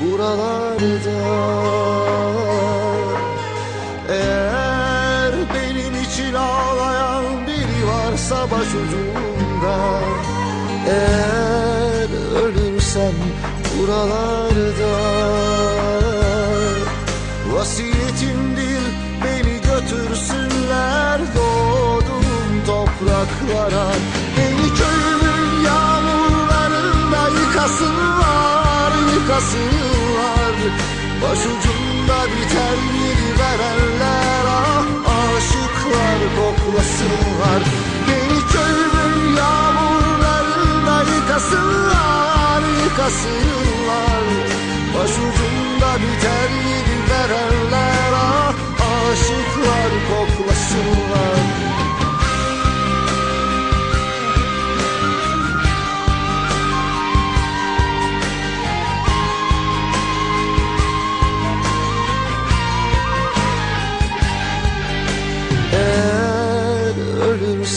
buralarda. Eğer benim için ağlayan biri varsa başucumda Eğer ölürsem buralarda. Vasiyetimdir beni götürsünler doğduğum topraklara. Beni köyümün yağmurlarında yıkasınlar, yıkasınlar Başucumda biter yeri verenler. Ah aşıklar koklasınlar. Beni köyümün yağmurlarında yıkasınlar, yıkasınlar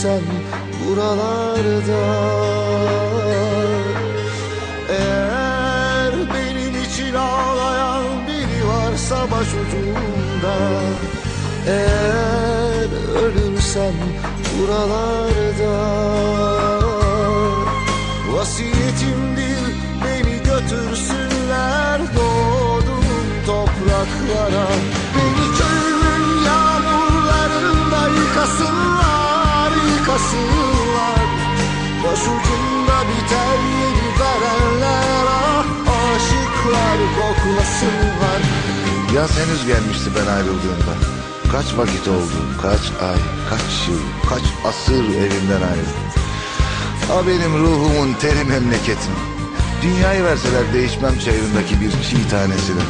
ölürsem buralarda. Eğer benim için ağlayan biri varsa başucumda. Eğer ölürsem buralarda biter yeri verenler ah aşıklar koklasınlar Yaz henüz gelmişti ben ayrıldığımda. Kaç vakit oldu, kaç ay, kaç yıl, kaç asır evimden ayrıldım. Ha benim ruhumun teri memleketim. Dünyayı verseler değişmem çayırındaki bir çiğ tanesine.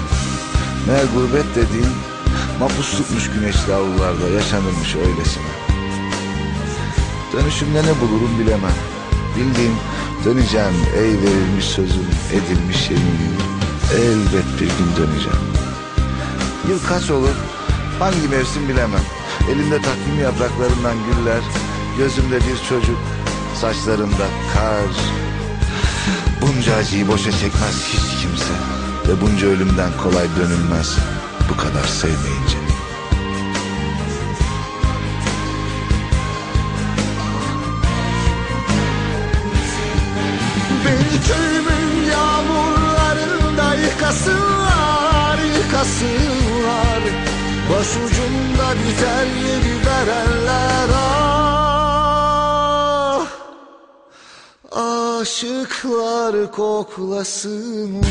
Meğer gurbet dediğin mapus tutmuş güneşli avlularda yaşanırmış öylesine. Dönüşümde ne bulurum bilemem. Bildiğim döneceğim ey verilmiş sözüm, edilmiş yeminim. Elbet bir gün döneceğim. Yıl kaç olur? Hangi mevsim bilemem. Elimde takvim yapraklarından güller, gözümde bir çocuk, saçlarımda kar. Bunca acıyı boşa çekmez hiç kimse ve bunca ölümden kolay dönülmez bu kadar sevmeyince. Aşıklar koklasınlar